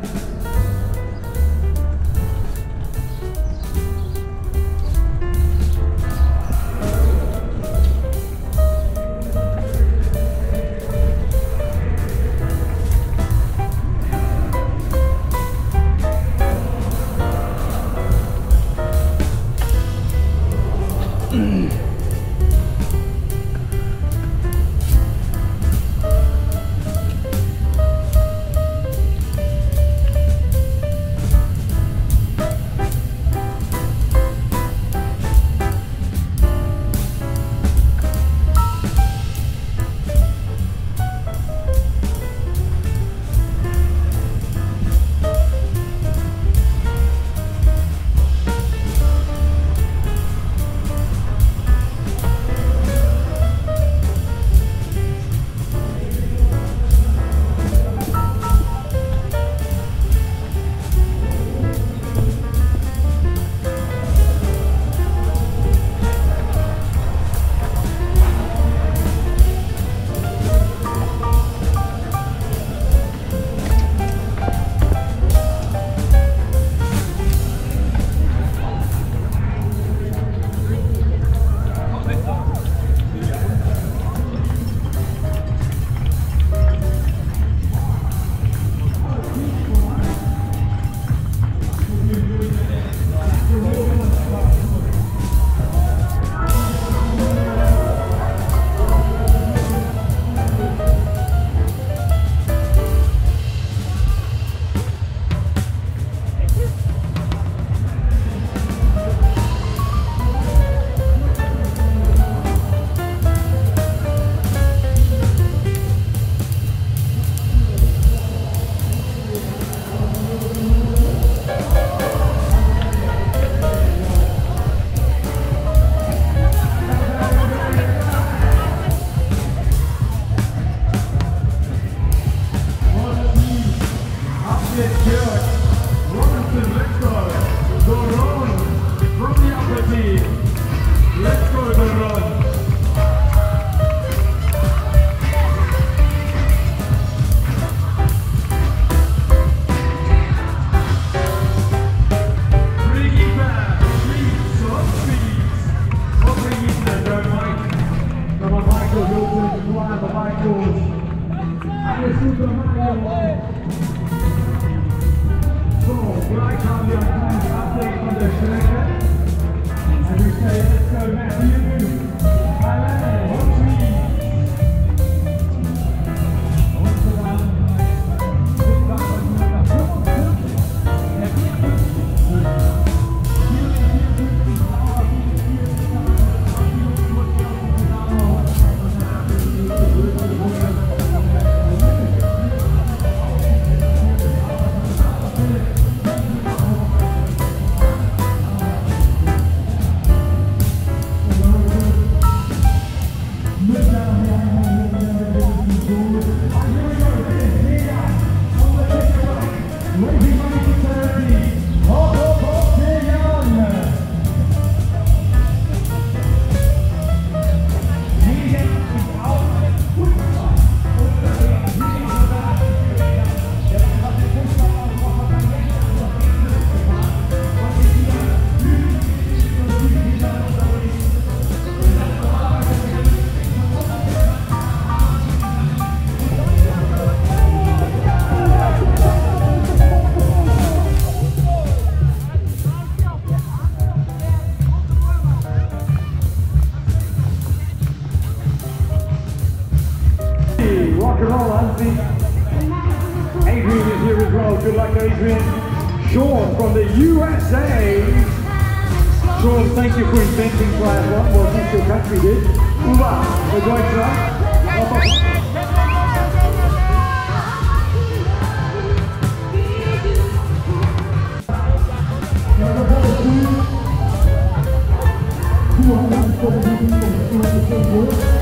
you Strecke. Also ich stelle jetzt mal hier hin. Alleine. Roll, Anthony. Adrian is here as well. Good luck, Adrian. Sean from the USA. Sean, thank you for inventing triathlon. Well, since your country did. Uva, the Deutschland. Alain,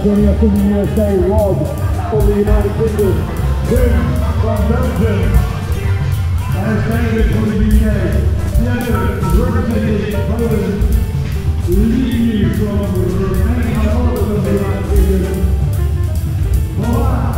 Virginia from the USA, Rob from the United Kingdom, Jim from Belgium, and David from the UK, Together, representing Poland, Lee from Romania, all of the United Kingdom. Wow.